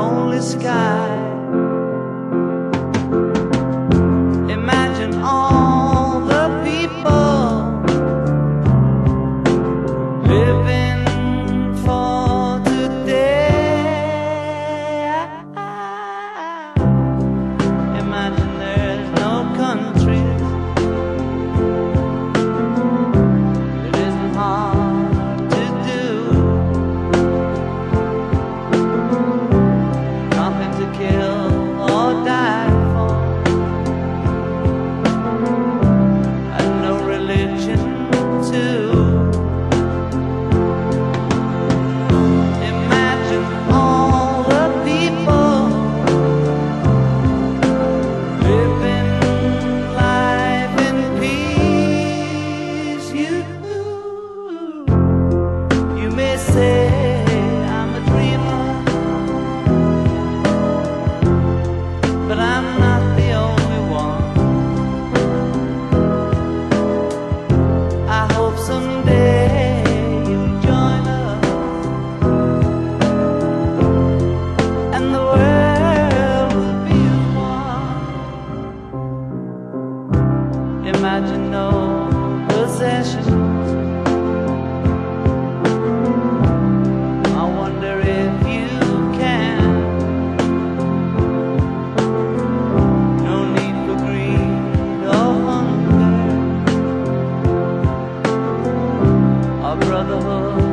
lonely sky. no possessions. I wonder if you can. No need for greed or hunger brotherhood.